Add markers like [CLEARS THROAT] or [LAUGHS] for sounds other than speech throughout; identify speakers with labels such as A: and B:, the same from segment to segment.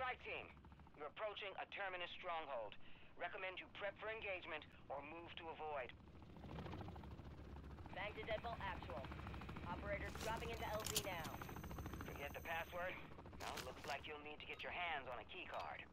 A: strike team. You're approaching a terminus stronghold. Recommend you prep for engagement or move to avoid.
B: Bang to Deadbolt actual. Operators dropping into LZ now.
A: Forget the password? Well, looks like you'll need to get your hands on a keycard.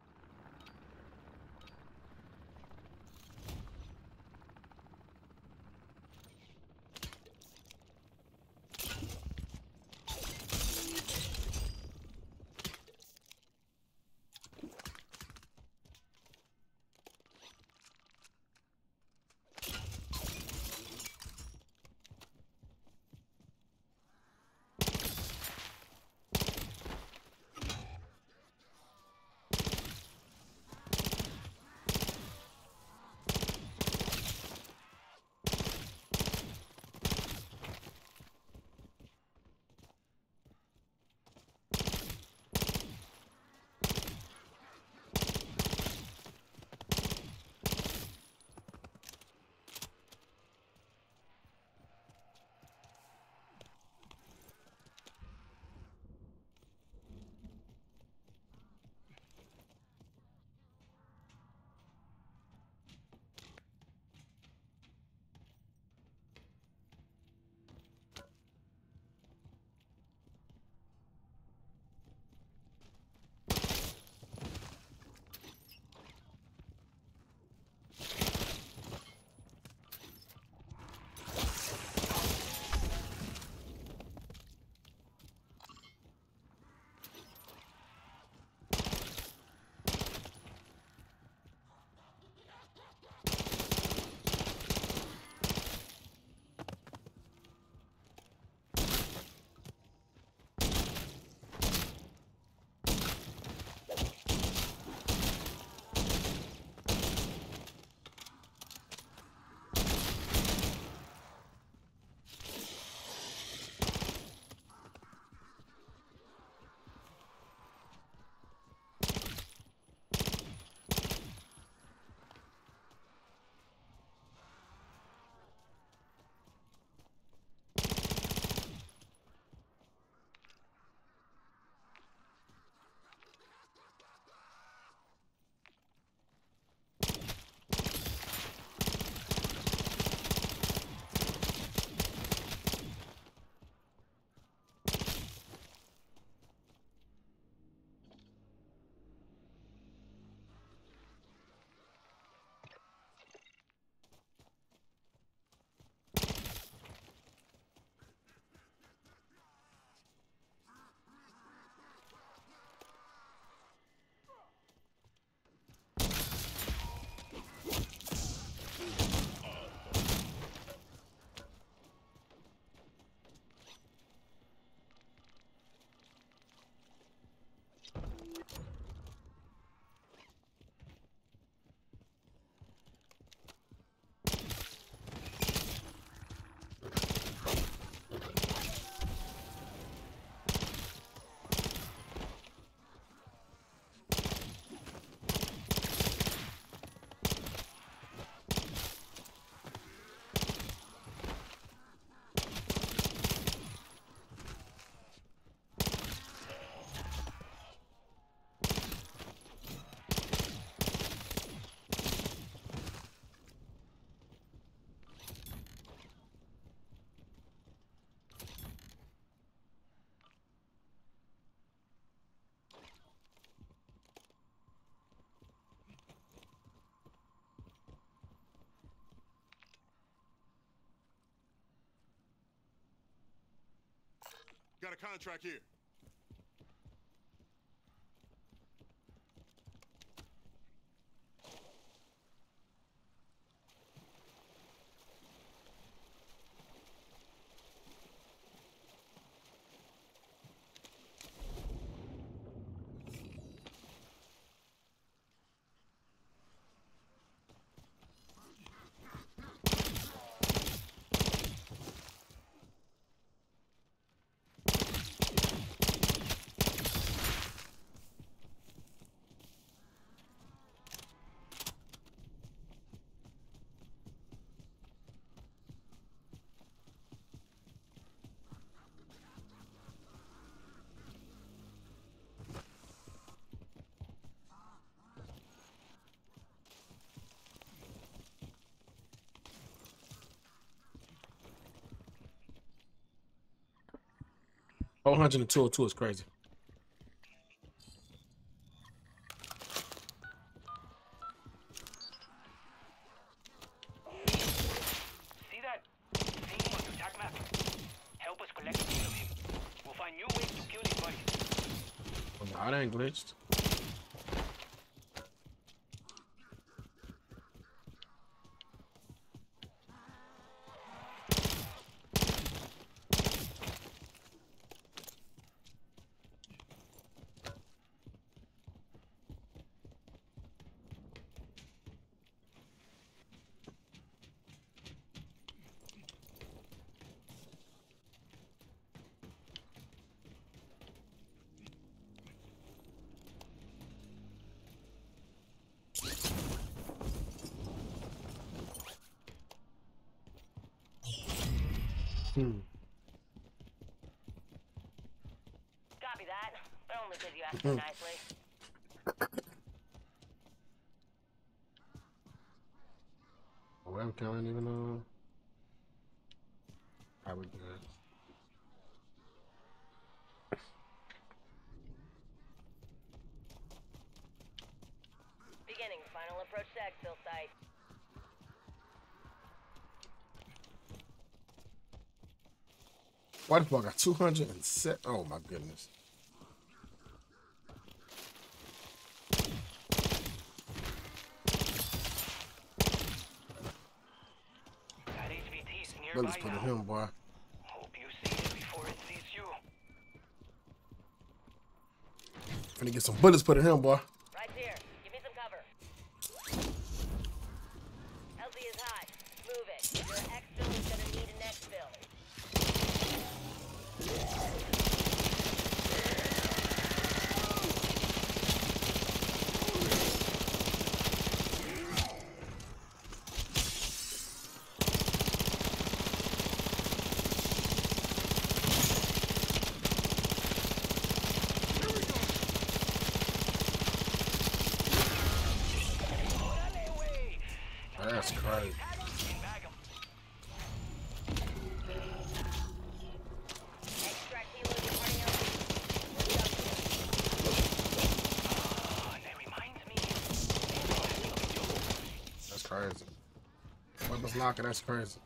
C: Got a contract here.
D: 400 and 202 is crazy.
E: See that? See him on your attack map? Help us collect the of him. We'll find new ways to kill his buddies.
D: Oh, nah, that ain't glitched. Hmm.
B: Copy that. But only because you asked me nicely.
D: Webcam ain't even on. Probably good.
B: Beginning final approach to exfil site.
D: Why the fuck I got 207? Oh my goodness.
E: That HVT's nearby
D: Brothers put
E: now.
D: it him, boy.
E: Hope you see it before it sees you.
D: Finna get some bullets put in him, boy.
B: Right here. Give me some cover. LZ is hot. Move it. Your exfil is gonna need an exfil.
D: That's crazy.
B: Extract helos departing LZ. We're done here.
E: Oh, that reminds me.
D: That's crazy. Locker, that's crazy.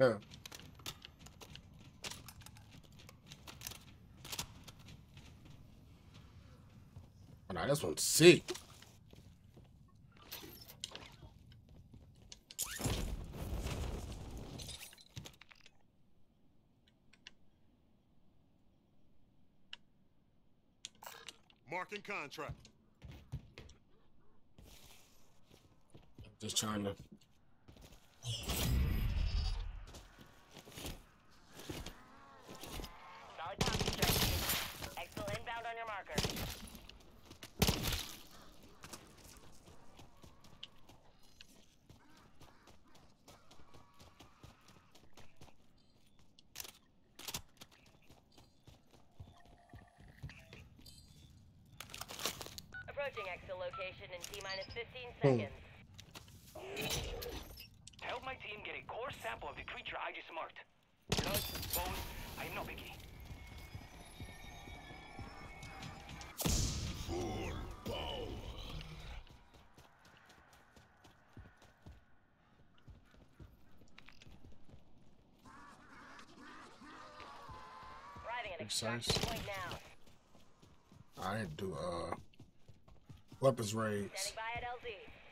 D: Yeah. Nah, this one's sick.
C: Marking contract.
D: Just trying to.
B: Solid copy, strategy. Exfil inbound on your marker. Approaching exfil location T-minus 15 seconds.
E: Help my team get a core sample of the creature I just marked. Blood, bone, I'm no biggie.
B: Arriving at
D: Precise.
B: extraction point now.
D: I didn't do uh weapons raids.
B: Standing by at LZ.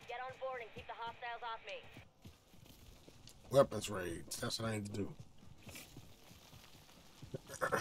B: Get on board and keep the hostiles off me.
D: Weapons raids. That's what I need to do. [CLEARS THROAT]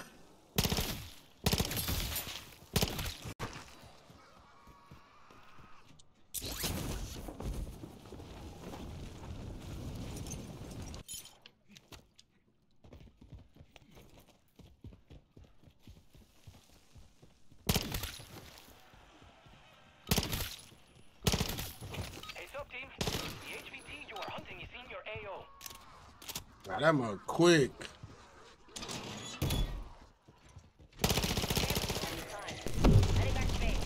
E: Hey, sub team. The HVT you are hunting is in your AO.
D: Now that mug quick.
B: Heading back to base.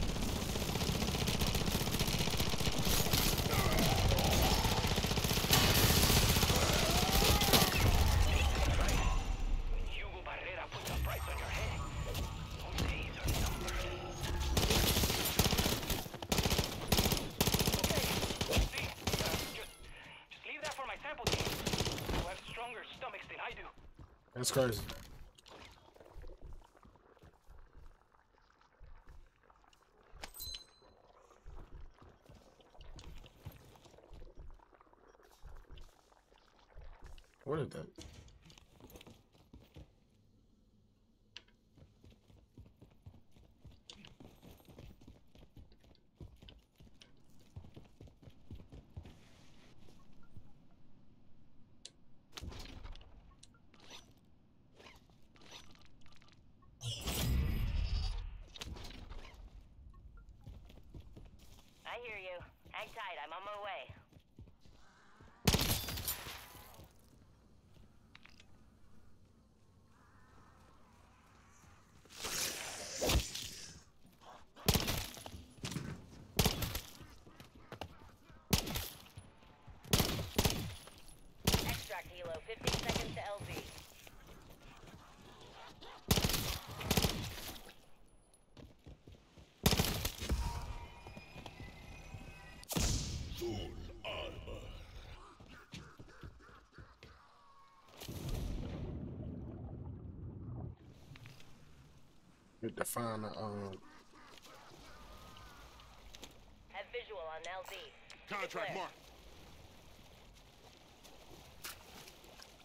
E: Hugo Barrera puts a price on your head. Those days are numbered. Okay. See, uh, just, just leave that for my sample team. Who have stronger stomachs than I do.
D: That's crazy. What is that?
B: I hear you. Hang tight, I'm on my way. Extract helo, 15 seconds to LZ.
D: Need to find the um.
B: Have visual on LZ.
C: Contract mark.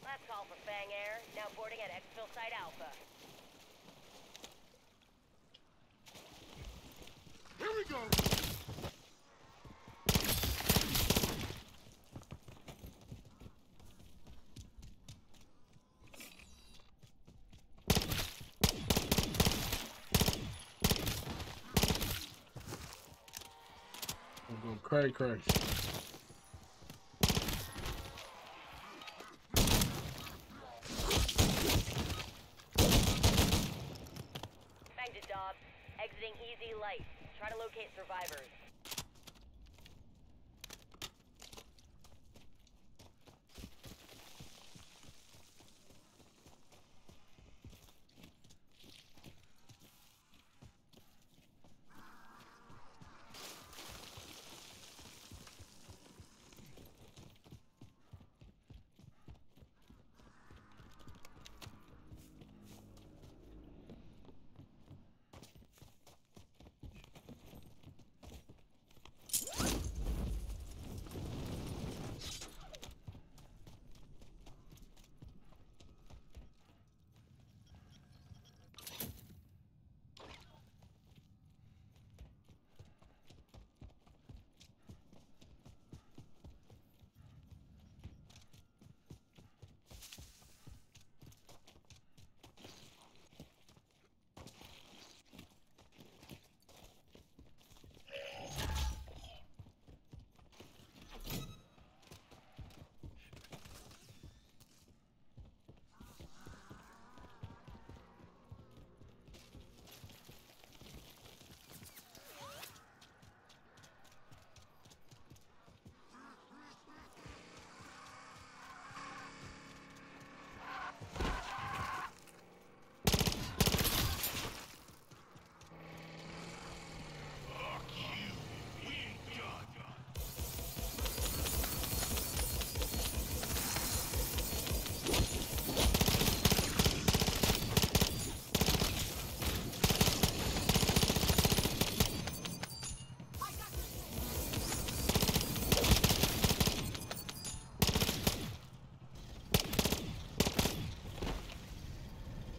B: Last call for Fang Air. Now boarding at Exfil Site Alpha.
C: Here we go.
B: It, Dobbs. Exiting Easy Light. Try to locate survivors.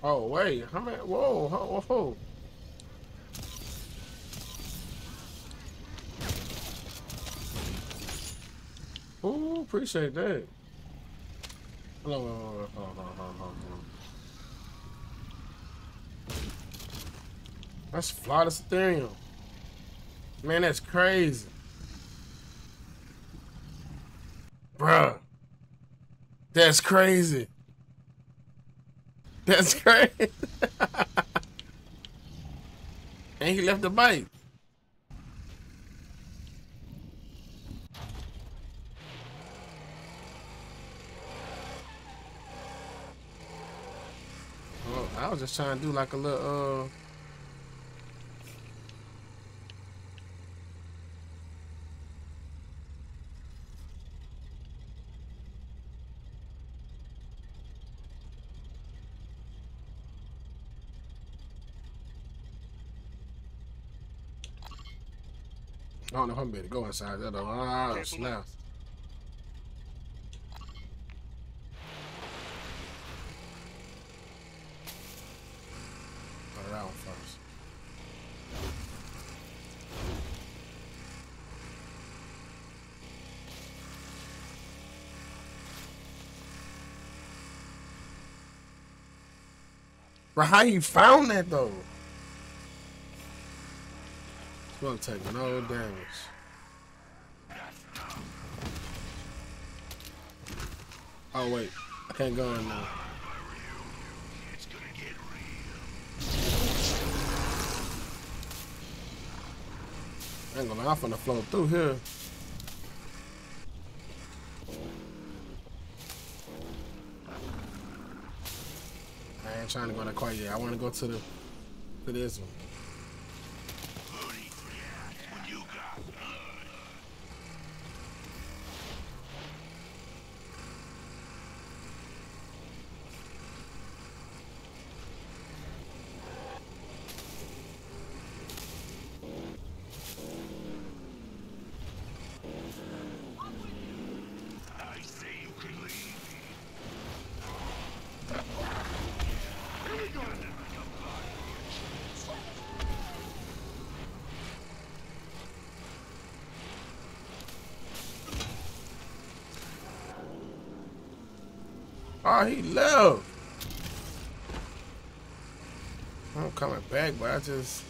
D: Oh wait, how many? Whoa, whoa, whoa. Ooh, appreciate that. Hold on, hold on, hold on, hold on, hold on. That's flawless Aetherium. Man, that's crazy. Bruh. That's crazy. That's crazy. [LAUGHS] and he left the bike. Well, I was just trying to do like a little uh I don't know if I'm ready to go inside that though. Ah,
C: Cancel
D: snap. Put one first. Bro, how you found that though? Gonna take no damage. Oh wait, I can't go in now. I ain't gonna I'm finna flow through here. I ain't trying to go that quite yet. I wanna go to the to this one. Oh, he left. I'm coming back, but I just.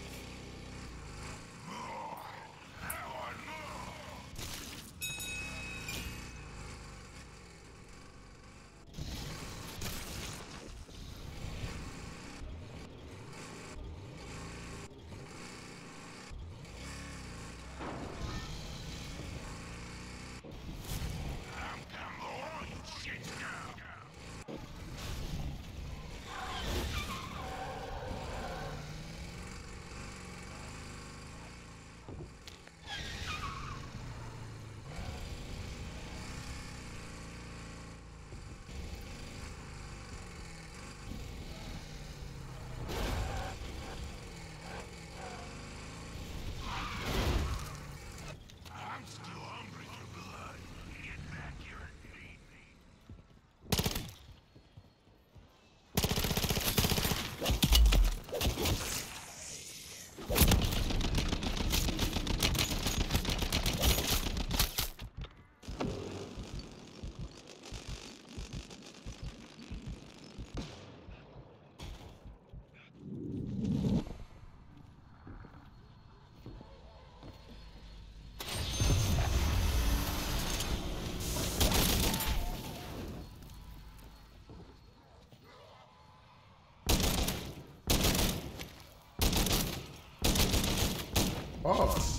D: Oh.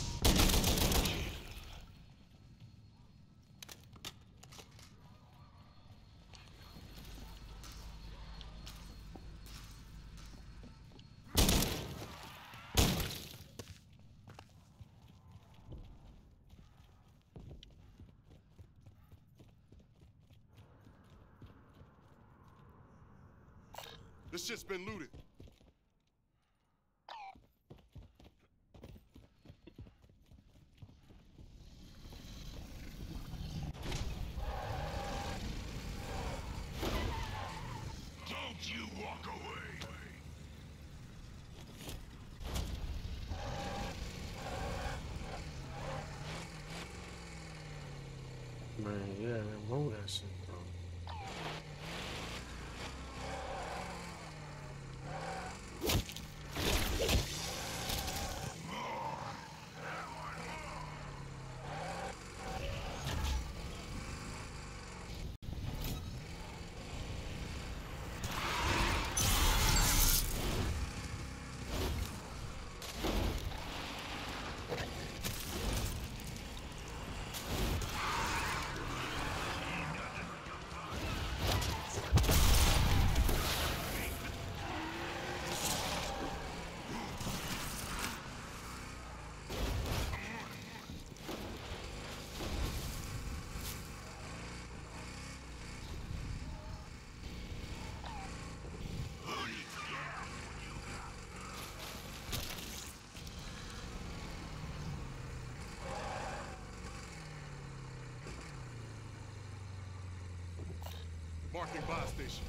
C: This shit's been looted.
F: Don't you walk away.
D: Man, yeah, move that shit, bro.
C: Marking buy station.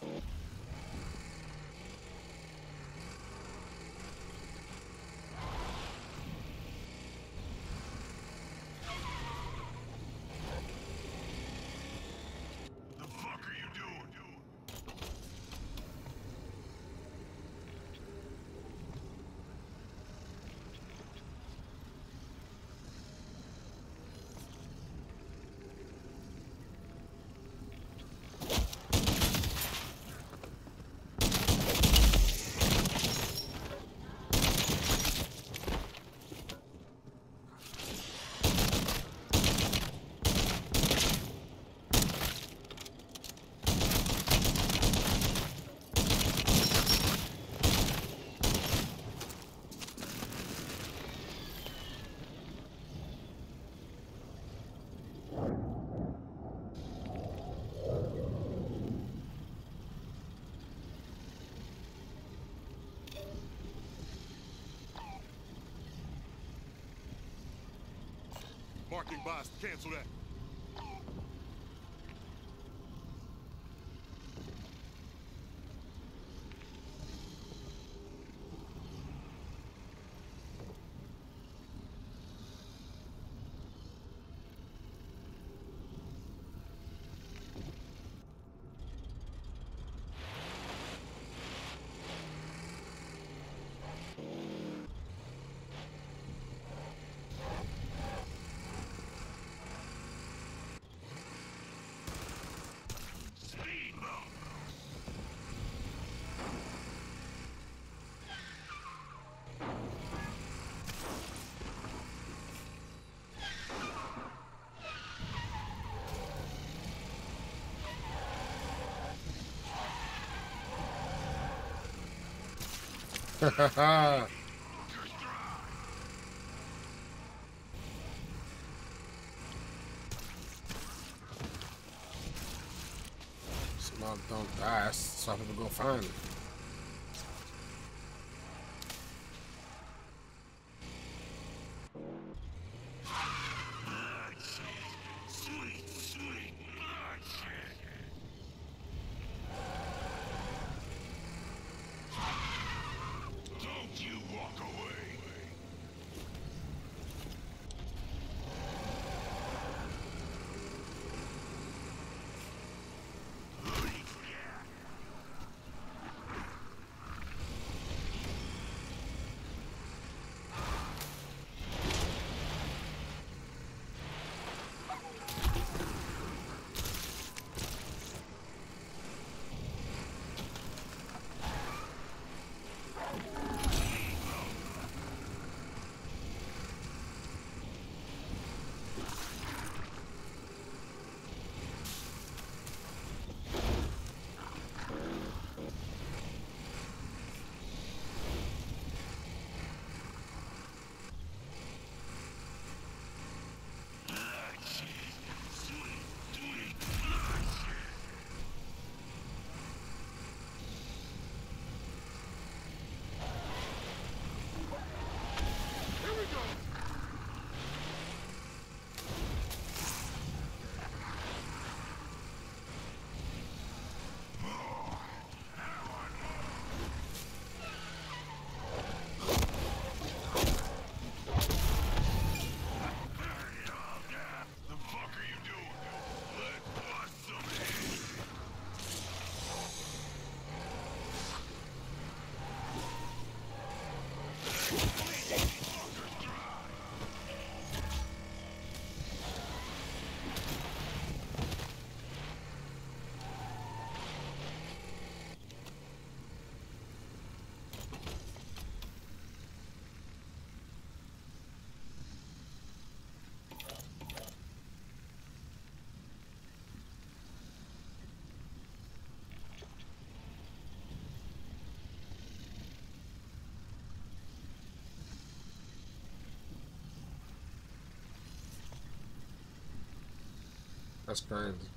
G: The
C: Marking buy. Cancel that.
F: Some don't die. Some people go find them. That's crazy.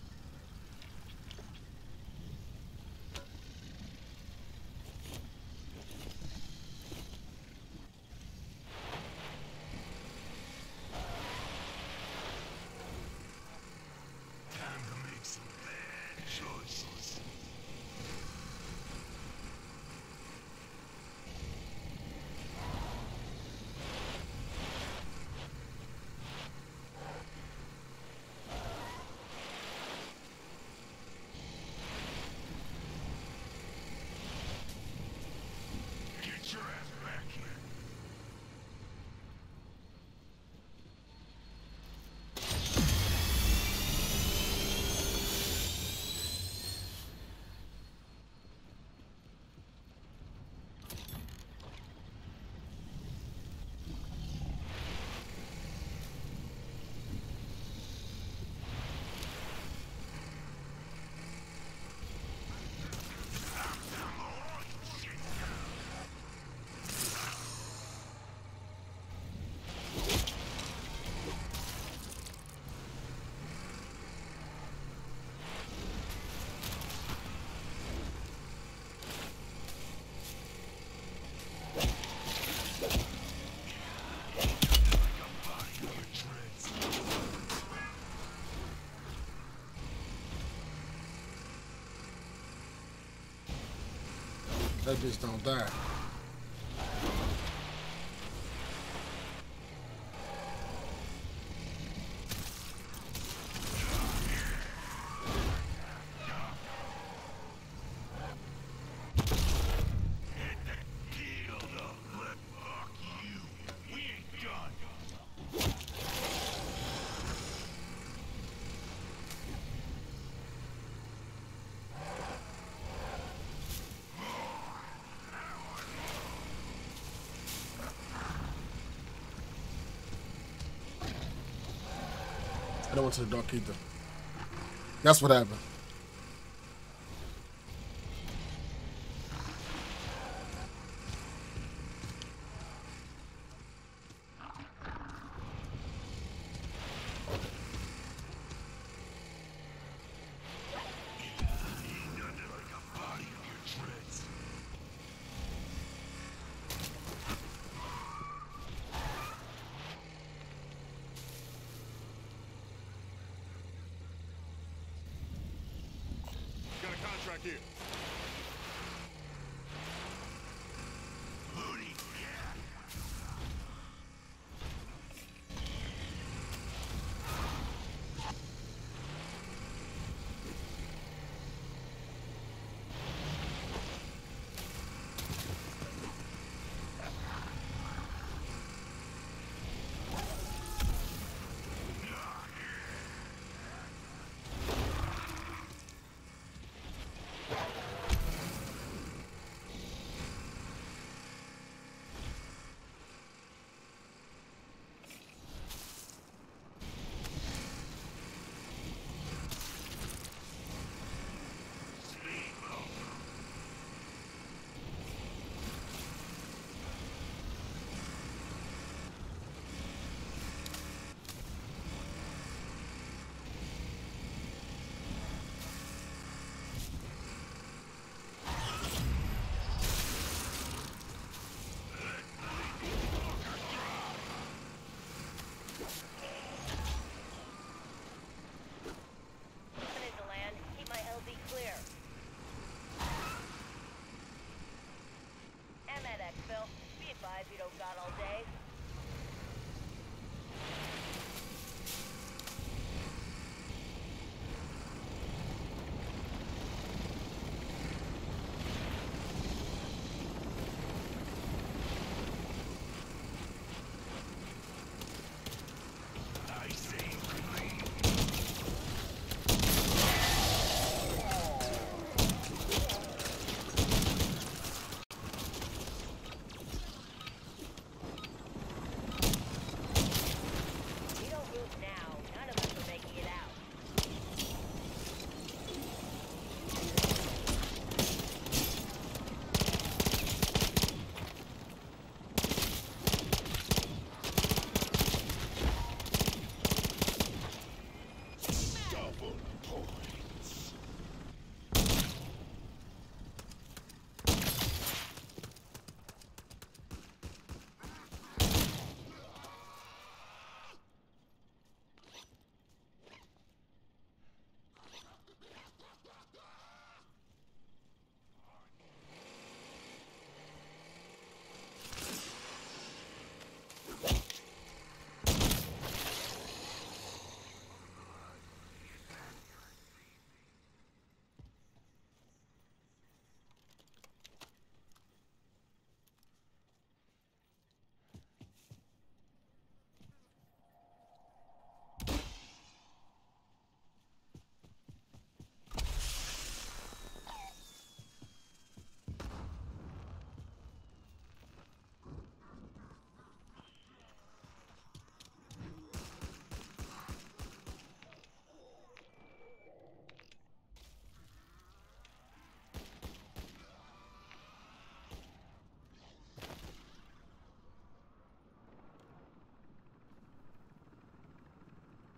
D: Bitch don't die.
F: Healed up. Let fuck you. We ain't done.
D: I don't want to the either. That's what happened.
C: Got a contract here.
F: Looney.
B: Coming into land. Keep my LZ clear. I'm at exfil. We don't got all day.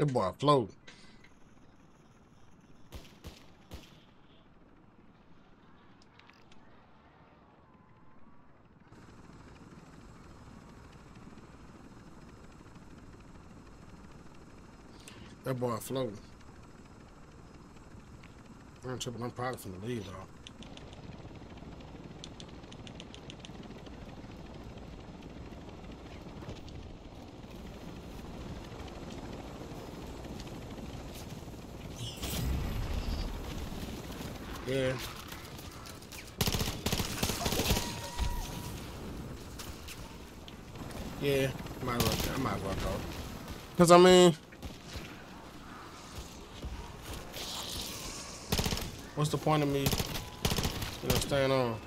D: That boy float. That boy floating. I'm tripping. I'm probably finna leave though. Yeah. Yeah, might as well, I might as well. Cause I mean, what's the point of me, you know, staying on?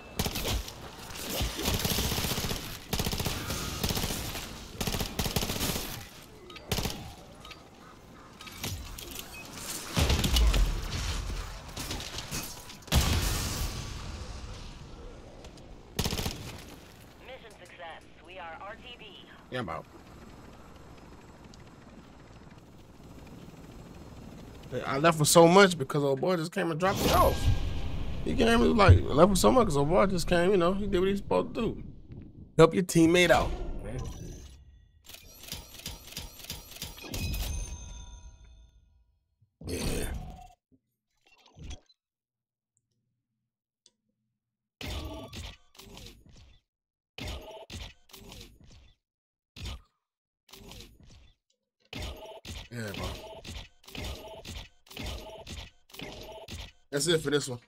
D: Yeah, I'm out. I left with so much because old boy just came and dropped me off. He came and like I left with so much because old boy just came, you know, he did what he's supposed to do. Help your teammate out. man. Yeah. Yeah, bro. That's it for this one.